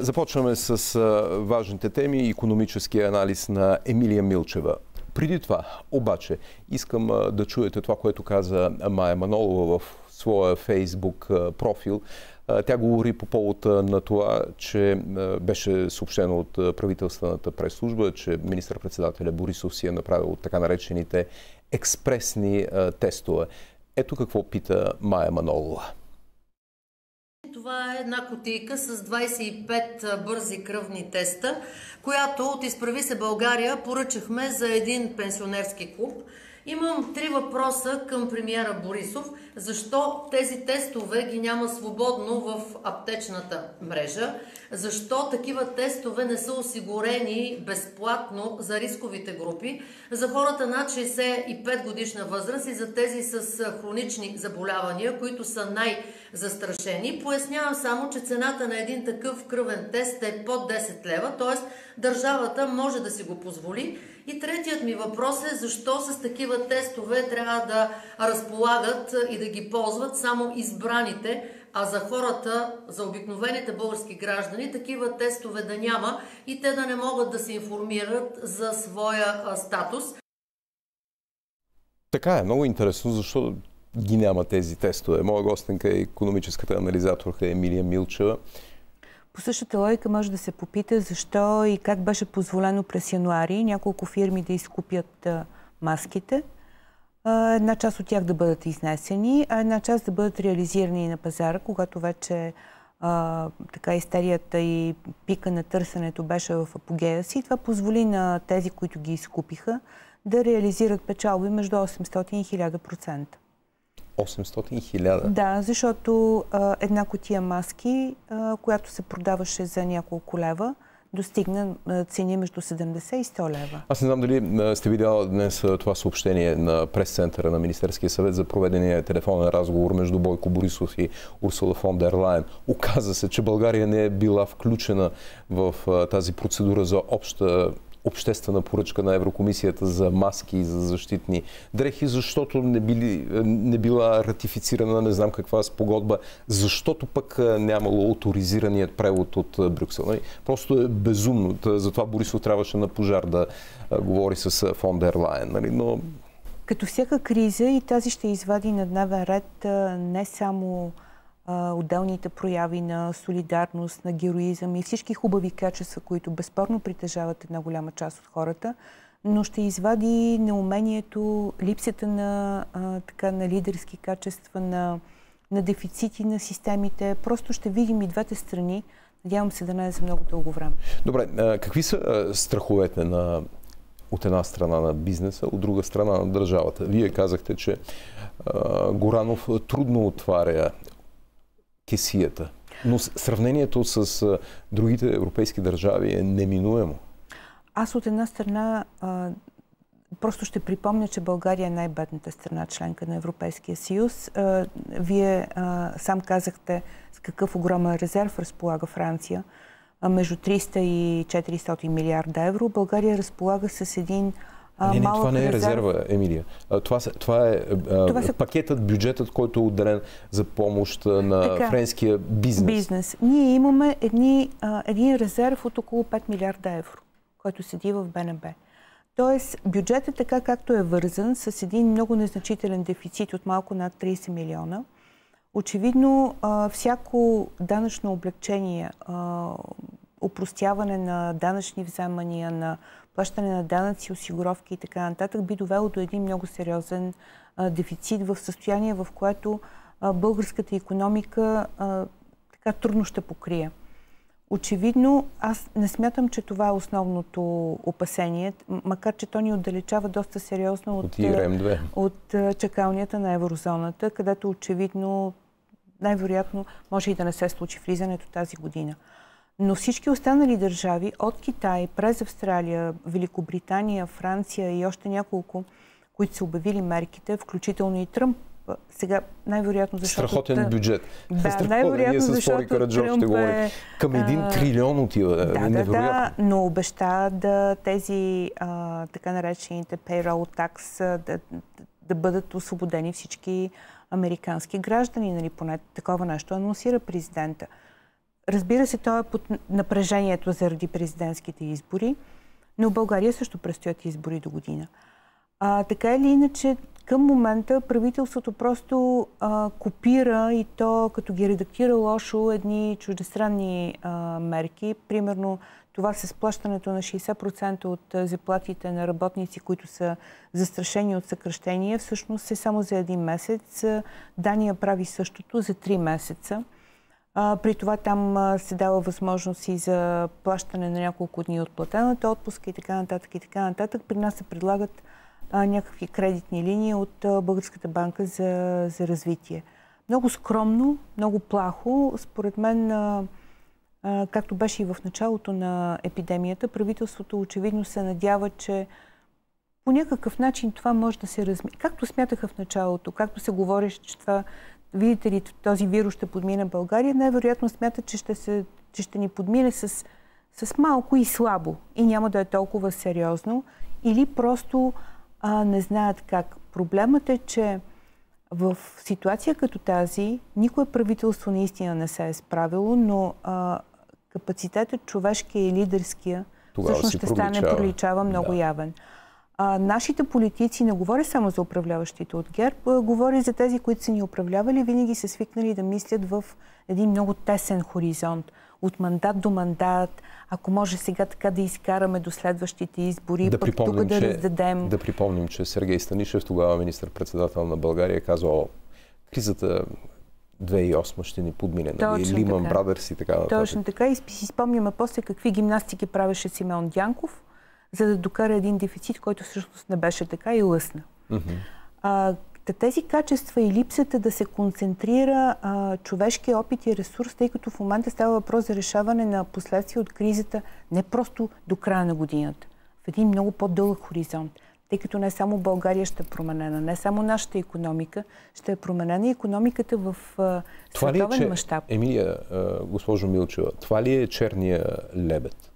Започваме с важните теми. Економическия анализ на Емилия Милчева. Преди това, обаче, искам да чуете това, което каза Майя Манолова в своя фейсбук профил. Тя говори по повод на това, че беше съобщено от правителствената прес-служба, че министър-председателя Борисов си е направил така наречените експресни тестове. Ето какво пита Майя Манолова. Това е една котийка с 25 бързи кръвни теста, която от Изправи се България поръчахме за един пенсионерски клуб. Имам три въпроса към премиера Борисов. Защо тези тестове ги няма свободно в аптечната мрежа? Защо такива тестове не са осигурени безплатно за рисковите групи, за хората над 65 годишна възраст и за тези с хронични заболявания, които са най-застрашени? Пояснявам само, че цената на един такъв кръвен тест е под 10 лева, т.е. държавата може да си го позволи. И третият ми въпрос е защо с такива тестове трябва да разполагат и да ги ползват само избраните, а за хората, за обикновените български граждани, такива тестове да няма и те да не могат да се информират за своя статус. Така е, много интересно, защо ги няма тези тестове. Моя гостенка е економическата анализаторка Емилия Милчева. По същата логика може да се попита защо и как беше позволено през януари няколко фирми да изкупят маските. Една част от тях да бъдат изнесени, а една част да бъдат реализирани на пазара, когато вече така истерията и пика на търсенето беше в апогея си. Това позволи на тези, които ги изкупиха, да реализират печалби между 800 и 1000%. 800 хиляда. Да, защото а, една котия маски, а, която се продаваше за няколко лева, достигна цени между 70 и 100 лева. Аз не знам дали сте видяли днес това съобщение на прес-центъра на Министерския съвет за проведения телефонен разговор между Бойко Борисов и Урсула фон дер Лайен. Оказа се, че България не е била включена в тази процедура за обща обществена поръчка на Еврокомисията за маски и за защитни дрехи, защото не, били, не била ратифицирана не знам каква спогодба, защото пък нямало авторизираният превод от Брюксел. Нали? Просто е безумно. Затова Борисов трябваше на пожар да говори с фон дер Лайен. Нали? Но... Като всяка криза и тази ще извади на дневен ред не само отделните прояви на солидарност, на героизъм и всички хубави качества, които безспорно притежават една голяма част от хората, но ще извади неумението, липсата на, а, така, на лидерски качества, на, на дефицити на системите. Просто ще видим и двете страни. Надявам се да не е за много дълго време. Добре, какви са страховете на от една страна на бизнеса, от друга страна на държавата. Вие казахте, че а, Горанов трудно отваря кесията. Но сравнението с другите европейски държави е неминуемо. Аз от една страна просто ще припомня, че България е най-бедната страна, членка на Европейския съюз. Вие сам казахте с какъв огромен резерв разполага Франция. между 300 и 400 милиарда евро. България разполага с един а, не, не, това не е резерва, Емилия. Това, това е това са... пакетът, бюджетът, който е отделен за помощ на така, френския бизнес. Бизнес. Ние имаме едни, а, един резерв от около 5 милиарда евро, който седи в БНБ. Тоест, бюджетът така както е вързан с един много незначителен дефицит от малко над 30 милиона, очевидно а, всяко данъчно облегчение, а, упростяване на данъчни вземания, на плащане на данъци, осигуровки и така нататък, би довело до един много сериозен а, дефицит в състояние, в което а, българската економика а, така трудно ще покрие. Очевидно, аз не смятам, че това е основното опасение, макар че то ни отдалечава доста сериозно от, от, от чакалнията на еврозоната, където очевидно най-вероятно може и да не се случи влизането тази година. Но всички останали държави, от Китай, през Австралия, Великобритания, Франция и още няколко, които са обявили мерките, включително и Тръмп, сега най-вероятно защото... Страхотен бюджет. Да, най-вероятно защото Тръмп ще говори. Е... Към един а... трилион отива. Да, да, да, но обеща да тези а, така наречените payroll tax да, да бъдат освободени всички американски граждани. Нали, поне такова нещо анонсира президента разбира се, той е под напрежението заради президентските избори, но в България също предстоят избори до година. А, така или иначе, към момента правителството просто а, копира и то като ги редактира лошо едни чуждестранни а, мерки. Примерно това с плащането на 60% от заплатите на работници, които са застрашени от съкръщение, всъщност е само за един месец. Дания прави същото за 3 месеца. При това там се дава възможност и за плащане на няколко дни от платената отпуска и така нататък и така нататък. При нас се предлагат някакви кредитни линии от Българската банка за, за развитие. Много скромно, много плахо. Според мен, както беше и в началото на епидемията, правителството очевидно се надява, че по някакъв начин това може да се разми. Както смятаха в началото, както се говореше, че това, видите ли, този вирус ще подмине България, най-вероятно смятат, че ще, се, че ще ни подмине с, с малко и слабо и няма да е толкова сериозно. Или просто а, не знаят как. Проблемът е, че в ситуация като тази, никое правителство наистина не се е справило, но а, капацитетът човешкия и лидерския Тогава всъщност ще стане, проличава много да. явен. А, нашите политици, не говоря само за управляващите от ГЕРБ, а, говоря за тези, които са ни управлявали, винаги са свикнали да мислят в един много тесен хоризонт от мандат до мандат, ако може сега така да изкараме до следващите избори, да пък тук да че, раздадем. Да припомним, че Сергей Станишев, тогава министр-председател на България, е казал, кризата 2008 ще ни подмине. Нали? Лиман Брадърс и така нататък. Точно така. И си спомняме после какви гимнастики правеше Симеон Дянков, за да докара един дефицит, който всъщност не беше така и лъсна. Mm-hmm. А, тези качества и липсата да се концентрира а, човешки опит и ресурс, тъй като в момента става въпрос за решаване на последствия от кризата не просто до края на годината, в един много по-дълъг хоризонт. Тъй като не само България ще е променена, не само нашата економика, ще е променена и економиката в а, световен е, мащаб. Емилия, госпожо Милчева, това ли е черния лебед?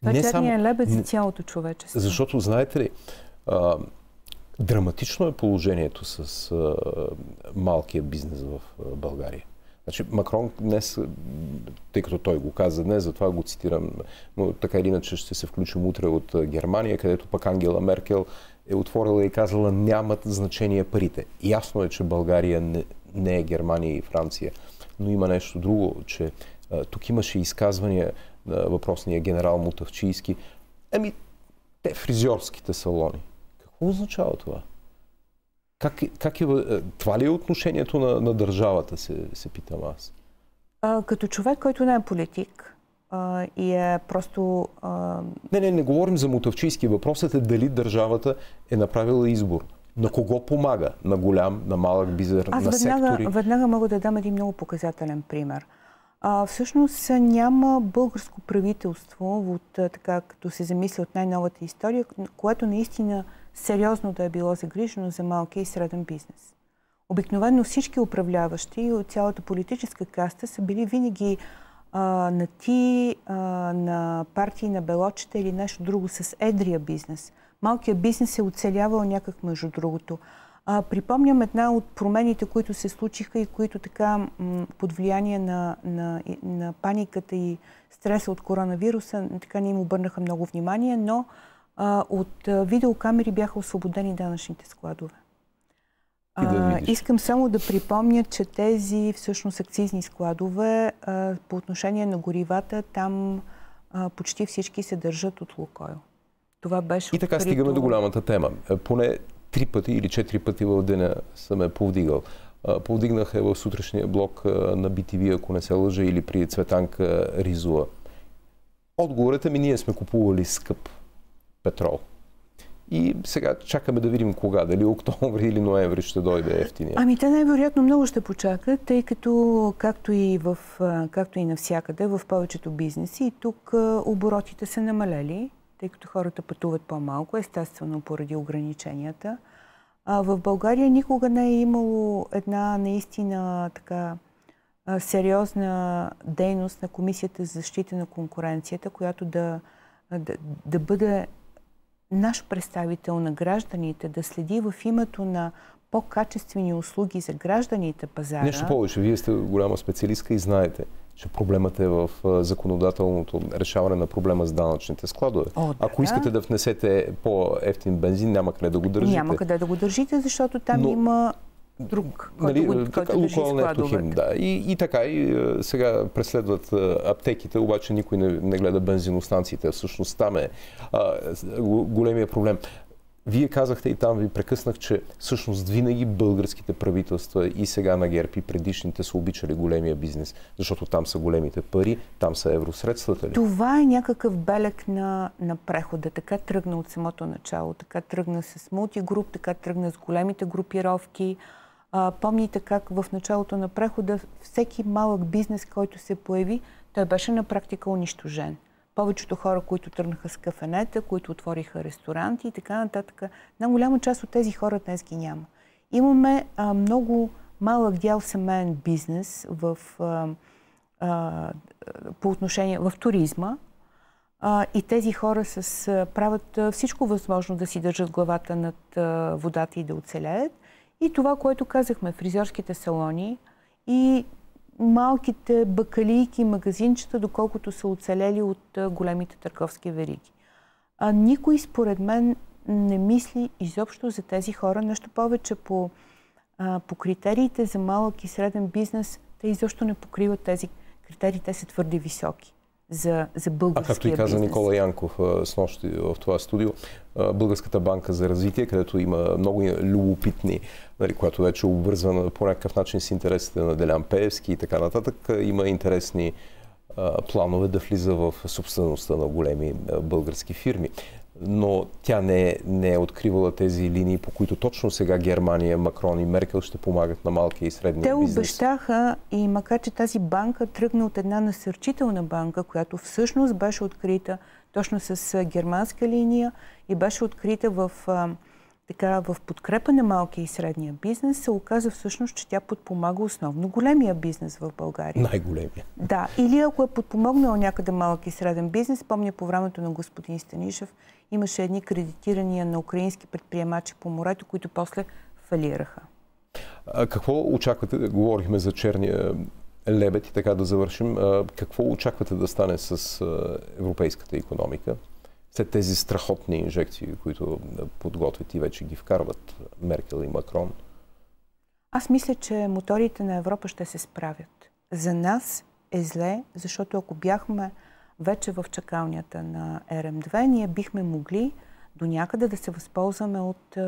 Това е черния лебед за цялото човечество. Защото, знаете ли, а, Драматично е положението с а, малкия бизнес в а, България. Значи Макрон днес, тъй като той го каза днес, затова го цитирам, но така или иначе ще се включим утре от Германия, където пък Ангела Меркел е отворила и казала нямат значение парите. Ясно е, че България не, не е Германия и Франция, но има нещо друго, че а, тук имаше изказвания въпросния генерал Мутавчийски. Еми, те фризьорските салони какво означава това? Как, как е, това ли е отношението на, на държавата, се, се питам аз? А, като човек, който не е политик а, и е просто... А... Не, не, не говорим за мутавчийски. Въпросът е дали държавата е направила избор. На кого помага? На голям, на малък бизнес, на сектори? веднага мога да дам един много показателен пример. А, всъщност няма българско правителство, от, така, като се замисля от най-новата история, което наистина сериозно да е било загрижено за малкия и среден бизнес. Обикновено всички управляващи от цялата политическа каста са били винаги а, на ти, а, на партии, на белочета или нещо друго с едрия бизнес. Малкият бизнес е оцелявал някак между другото. А, припомням една от промените, които се случиха и които така под влияние на, на, на паниката и стреса от коронавируса, така не им обърнаха много внимание, но а, от а, видеокамери бяха освободени данъчните складове. А, искам само да припомня, че тези всъщност акцизни складове а, по отношение на горивата, там а, почти всички се държат от Лукойл. Това беше И така открито... стигаме до голямата тема. Е, поне три пъти или четири пъти в деня съм е повдигал. Повдигнах е в сутрешния блок на BTV, ако не се лъжа, или при Цветанка Ризула. Отговорът е ми, ние сме купували скъп петрол. И сега чакаме да видим кога, дали октомври или ноември ще дойде ефтиния. Ами те най-вероятно много ще почакат, тъй като както и, в, както и навсякъде, в повечето бизнеси, тук оборотите са намалели, тъй като хората пътуват по-малко, естествено поради ограниченията. А в България никога не е имало една наистина така сериозна дейност на Комисията за защита на конкуренцията, която да, да, да бъде наш представител на гражданите да следи в името на по-качествени услуги за гражданите пазара. Нещо повече. Вие сте голяма специалистка и знаете, че проблемът е в законодателното решаване на проблема с данъчните складове. О, да, Ако искате да внесете по-ефтин бензин, няма къде да го държите. Няма къде да го държите, защото там Но... има друг, нали, който, който Лукойл Нефтохим, да. И, и така, и сега преследват аптеките, обаче никой не, не гледа бензиностанциите. Всъщност там е а, големия проблем. Вие казахте и там ви прекъснах, че всъщност винаги българските правителства и сега на ГЕРБ и предишните са обичали големия бизнес, защото там са големите пари, там са евросредствата ли? Това е някакъв белег на, на прехода. Така тръгна от самото начало. Така тръгна с мултигруп, така тръгна с големите групировки. А, помните как в началото на прехода всеки малък бизнес, който се появи, той беше на практика унищожен повечето хора, които тръгнаха с кафенета, които отвориха ресторанти и така нататък. Една голяма част от тези хора днес ги няма. Имаме а, много малък дял семейен бизнес в, а, а, по отношение в туризма. А, и тези хора с, а, правят а, всичко възможно да си държат главата над а, водата и да оцелеят. И това, което казахме, фризьорските салони и малките бакалийки, магазинчета, доколкото са оцелели от големите търговски вериги. А никой, според мен, не мисли изобщо за тези хора. Нещо повече по, а, по критериите за малък и среден бизнес, те изобщо не покриват тези критерии, те са твърде високи за, за българския А както и каза бизнес. Никола Янков с нощи в това студио, Българската банка за развитие, където има много любопитни, нали, която вече е обвързвана по някакъв начин с интересите на Делян Пеевски и така нататък, има интересни планове да влиза в собствеността на големи български фирми но тя не не е откривала тези линии, по които точно сега Германия, Макрон и Меркел ще помагат на малкия и средния Те бизнес. Те обещаха и макар, че тази банка тръгна от една насърчителна банка, която всъщност беше открита точно с германска линия и беше открита в така в подкрепа на малкия и средния бизнес, се оказа всъщност, че тя подпомага основно големия бизнес в България. Най-големия. Да, или ако е подпомогнал някъде малък и среден бизнес, помня по времето на господин Станишев, имаше едни кредитирания на украински предприемачи по морето, които после фалираха. А какво очаквате? Говорихме за черния лебед и така да завършим. Какво очаквате да стане с европейската економика? след тези страхотни инжекции, които подготвят и вече ги вкарват Меркел и Макрон? Аз мисля, че моторите на Европа ще се справят. За нас е зле, защото ако бяхме вече в чакалнята на РМ2, ние бихме могли до някъде да се възползваме от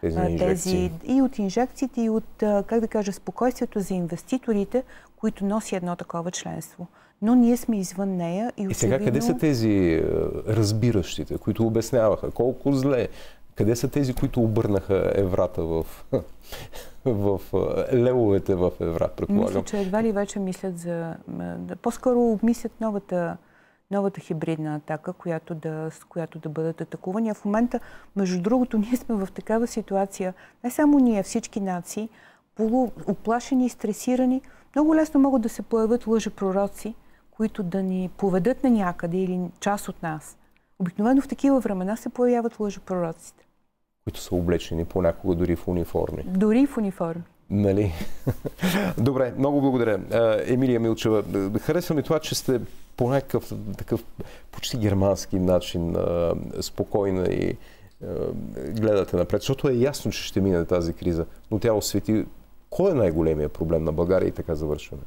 тези, тези и от инжекциите, и от, как да кажа, спокойствието за инвеститорите, които носи едно такова членство но ние сме извън нея. И, и сега къде са тези е, разбиращите, които обясняваха колко зле? Къде са тези, които обърнаха еврата в, в е, левовете в евра, предполагам? Мисля, че едва ли вече мислят за... По-скоро обмислят новата, новата хибридна атака, която да, с която да бъдат атакувани. А в момента, между другото, ние сме в такава ситуация, не само ние, всички нации, полуоплашени и стресирани, много лесно могат да се появят лъжепророци, които да ни поведат на някъде или част от нас. Обикновено в такива времена се появяват лъжепророците. Които са облечени понякога дори в униформи. Дори в униформи. Нали? Добре, много благодаря. Емилия Милчева, харесва ми това, че сте по някакъв такъв почти германски начин спокойна и гледате напред, защото е ясно, че ще мине тази криза, но тя освети кой е най-големия проблем на България и така завършваме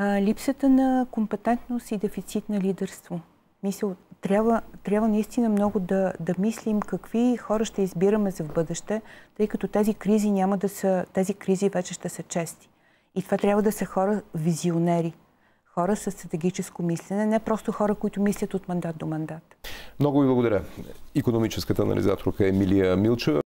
липсата на компетентност и дефицит на лидерство. Мисъл, трябва, трябва наистина много да, да мислим какви хора ще избираме за в бъдеще, тъй като тези кризи няма да са, тези кризи вече ще са чести. И това трябва да са хора визионери, хора с стратегическо мислене, не просто хора, които мислят от мандат до мандат. Много ви благодаря. Економическата анализаторка Емилия Милчева.